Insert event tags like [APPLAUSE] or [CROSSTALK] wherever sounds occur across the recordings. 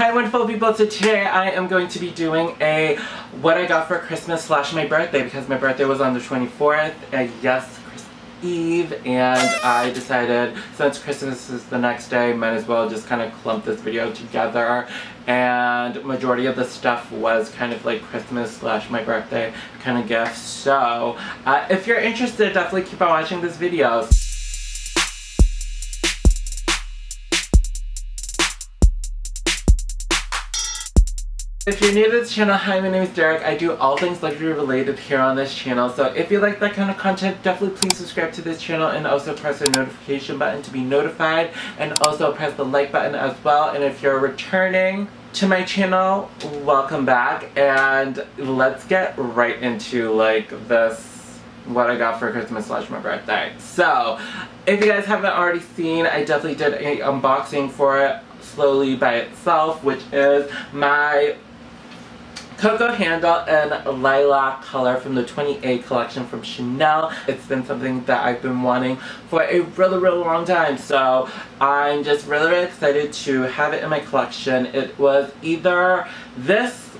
Hi wonderful people, so today I am going to be doing a what I got for Christmas slash my birthday because my birthday was on the 24th, and yes, Christmas Eve, and I decided since Christmas is the next day, might as well just kind of clump this video together, and majority of the stuff was kind of like Christmas slash my birthday kind of gifts, so uh, if you're interested, definitely keep on watching this video. If you're new to this channel, hi, my name is Derek. I do all things luxury related here on this channel. So if you like that kind of content, definitely please subscribe to this channel and also press the notification button to be notified. And also press the like button as well. And if you're returning to my channel, welcome back. And let's get right into like this what I got for Christmas slash my birthday. So, if you guys haven't already seen, I definitely did a unboxing for it slowly by itself, which is my Coco Handle in lilac color from the 28 collection from Chanel. It's been something that I've been wanting for a really, really long time. So I'm just really, really excited to have it in my collection. It was either this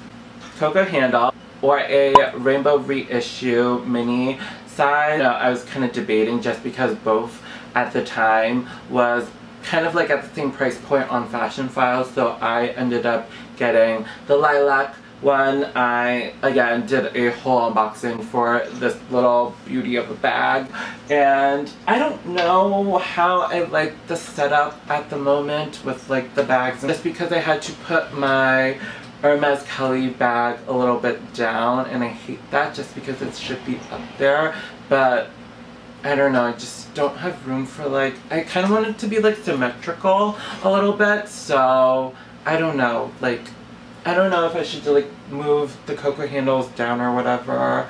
Coco Handle or a rainbow reissue mini side. I was kind of debating just because both at the time was kind of like at the same price point on Fashion Files, so I ended up getting the lilac one, I, again, did a whole unboxing for this little beauty of a bag. And I don't know how I like the setup at the moment with like the bags. Just because I had to put my Hermes Kelly bag a little bit down and I hate that just because it should be up there. But I don't know, I just don't have room for like, I kind of want it to be like symmetrical a little bit. So I don't know, like I don't know if I should like move the Coco Handles down or whatever,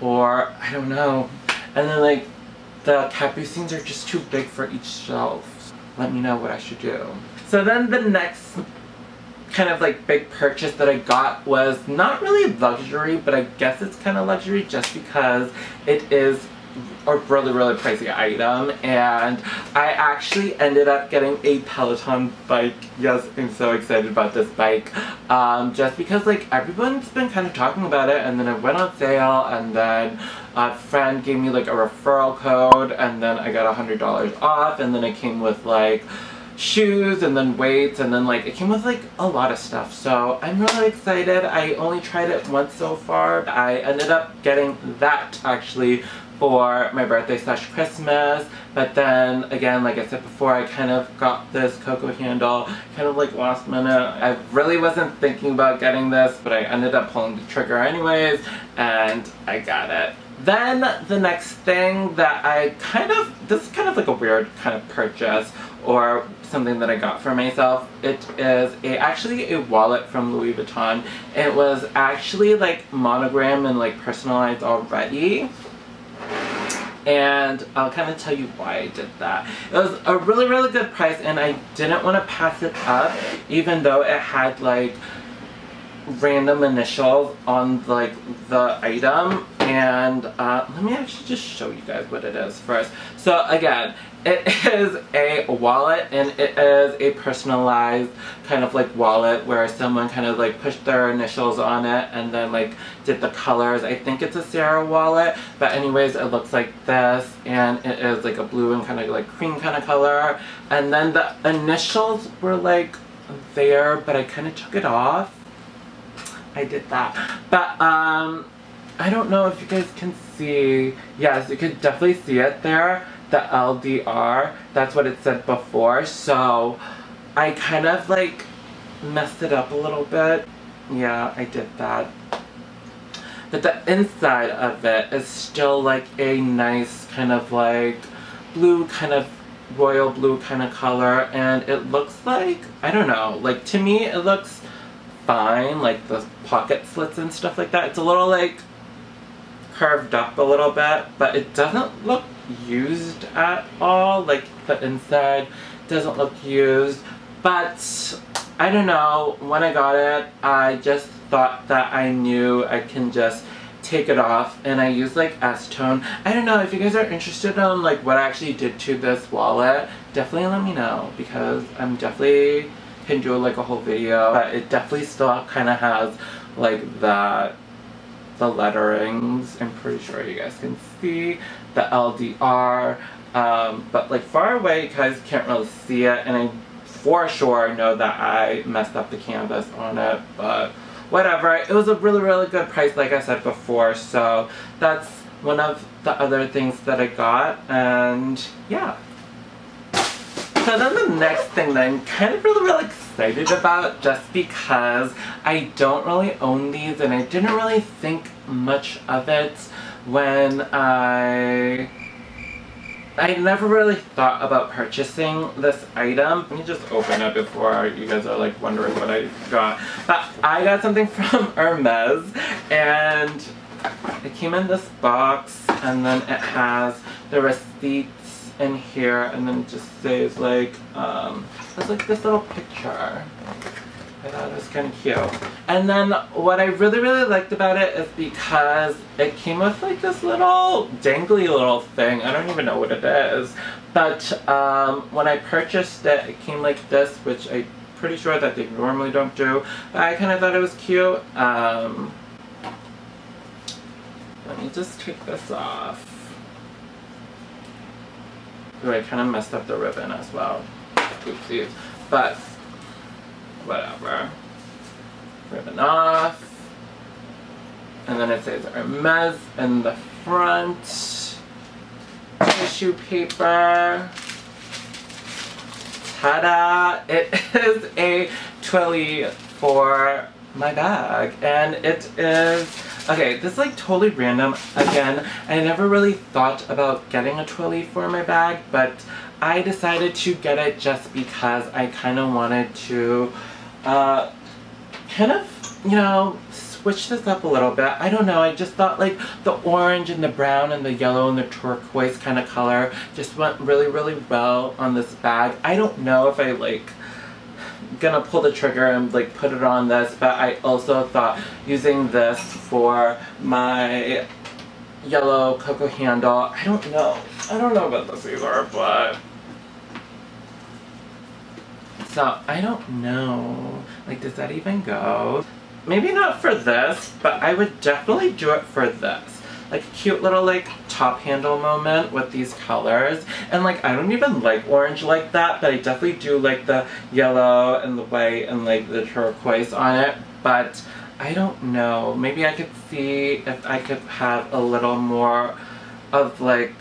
or I don't know. And then like the capucines are just too big for each shelf. Let me know what I should do. So then the next kind of like big purchase that I got was not really luxury, but I guess it's kind of luxury just because it is a really, really pricey item. And I actually ended up getting a Peloton bike. Yes, I'm so excited about this bike. Um, just because like everyone's been kind of talking about it and then it went on sale and then a friend gave me like a referral code and then I got a hundred dollars off and then it came with like shoes and then weights and then like it came with like a lot of stuff so I'm really excited I only tried it once so far I ended up getting that actually for my birthday slash Christmas, but then again, like I said before, I kind of got this Coco Handle kind of like last minute. I really wasn't thinking about getting this, but I ended up pulling the trigger anyways, and I got it. Then the next thing that I kind of, this is kind of like a weird kind of purchase or something that I got for myself. It is a actually a wallet from Louis Vuitton. It was actually like monogram and like personalized already and I'll kind of tell you why I did that. It was a really, really good price and I didn't want to pass it up even though it had like random initials on like the item and uh, let me actually just show you guys what it is first. So again, it [LAUGHS] is a wallet and it is a personalized kind of like wallet where someone kind of like pushed their initials on it and then like did the colors. I think it's a Sarah wallet but anyways it looks like this and it is like a blue and kind of like cream kind of color and then the initials were like there but I kind of took it off. I did that. But um I don't know if you guys can see. Yes, you can definitely see it there the LDR. That's what it said before. So I kind of like messed it up a little bit. Yeah, I did that. But the inside of it is still like a nice kind of like blue kind of royal blue kind of color and it looks like, I don't know, like to me it looks fine, like the pocket slits and stuff like that. It's a little like curved up a little bit, but it doesn't look used at all. Like the inside doesn't look used. But I don't know, when I got it, I just thought that I knew I can just take it off and I use like S-tone. I don't know, if you guys are interested in like what I actually did to this wallet, definitely let me know because I'm definitely can do like a whole video. But it definitely still kind of has like that, the letterings. I'm pretty sure you guys can see the LDR. Um, but like far away you guys can't really see it and I for sure know that I messed up the canvas on it but whatever it was a really really good price like I said before so that's one of the other things that I got and yeah so then the next thing that I'm kind of really, really excited about just because I don't really own these and I didn't really think much of it when I... I never really thought about purchasing this item. Let me just open it before you guys are like wondering what I got. But I got something [LAUGHS] from Hermes and it came in this box and then it has the receipt in here and then it just says like, um, there's like this little picture. I thought it was kind of cute. And then what I really, really liked about it is because it came with like this little dangly little thing. I don't even know what it is. But um, when I purchased it, it came like this, which I'm pretty sure that they normally don't do. But I kind of thought it was cute. Um, let me just take this off. Ooh, I kind of messed up the ribbon as well. Oopsies. But, whatever. Ribbon off. And then it says Hermes in the front. Tissue paper. Ta-da! It [LAUGHS] is a twilly for my bag. And it is Okay, this is like totally random. Again, I never really thought about getting a twilly for my bag, but I decided to get it just because I kind of wanted to uh, kind of, you know, switch this up a little bit. I don't know, I just thought like the orange and the brown and the yellow and the turquoise kind of color just went really, really well on this bag. I don't know if I like gonna pull the trigger and like put it on this, but I also thought using this for my yellow Coco Handle, I don't know. I don't know about this either, but... So, I don't know. Like, does that even go? Maybe not for this, but I would definitely do it for this like cute little like top handle moment with these colors. And like I don't even like orange like that, but I definitely do like the yellow and the white and like the turquoise on it. But I don't know. Maybe I could see if I could have a little more of like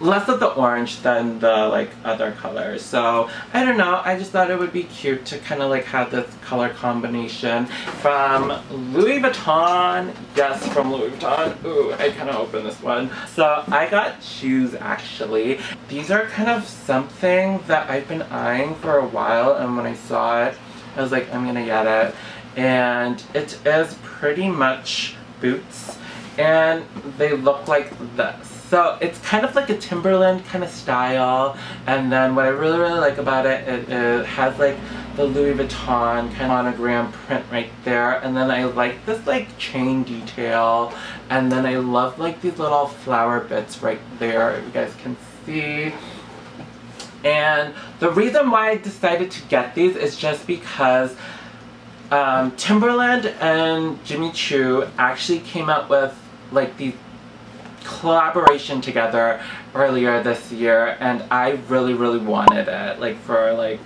less of the orange than the like other colors. So I don't know, I just thought it would be cute to kind of like have this color combination from Louis Vuitton. Yes, from Louis Vuitton. Ooh, I kind of opened this one. So I got shoes actually. These are kind of something that I've been eyeing for a while and when I saw it, I was like, I'm gonna get it. And it is pretty much boots and they look like this. So it's kind of like a Timberland kind of style and then what I really really like about it, it, it has like the Louis Vuitton kind of monogram print right there and then I like this like chain detail and then I love like these little flower bits right there if you guys can see. And the reason why I decided to get these is just because um, Timberland and Jimmy Choo actually came out with like these collaboration together earlier this year and I really really wanted it like for like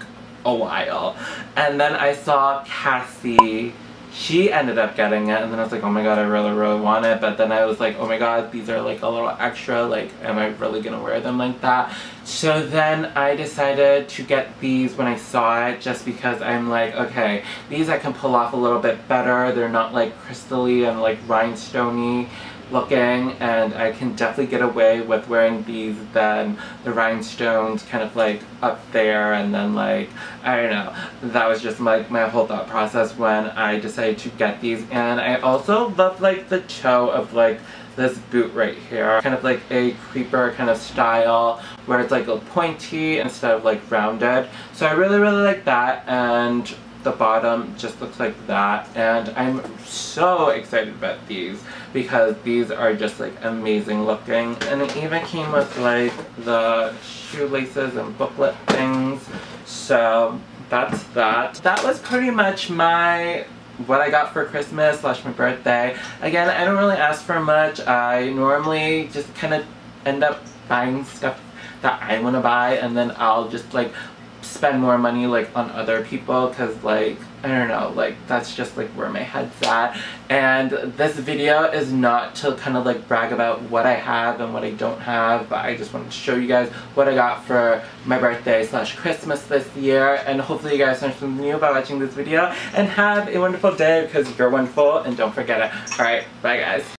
a while. And then I saw Cassie. She ended up getting it and then I was like oh my god I really really want it. But then I was like oh my god these are like a little extra like am I really gonna wear them like that? So then I decided to get these when I saw it just because I'm like okay these I can pull off a little bit better. They're not like crystally and like rhinestoney looking and I can definitely get away with wearing these than the rhinestones kind of like up there and then like I don't know. That was just like my, my whole thought process when I decided to get these. And I also love like the toe of like this boot right here. Kind of like a creeper kind of style where it's like a pointy instead of like rounded. So I really really like that and the bottom just looks like that and I'm so excited about these because these are just like amazing looking and it even came with like the shoelaces and booklet things so that's that. That was pretty much my what I got for Christmas slash my birthday. Again, I don't really ask for much. I normally just kind of end up buying stuff that I want to buy and then I'll just like spend more money like on other people because like I don't know like that's just like where my head's at and this video is not to kind of like brag about what I have and what I don't have but I just wanted to show you guys what I got for my birthday slash Christmas this year and hopefully you guys learned something new by watching this video and have a wonderful day because you're wonderful and don't forget it. Alright, bye guys.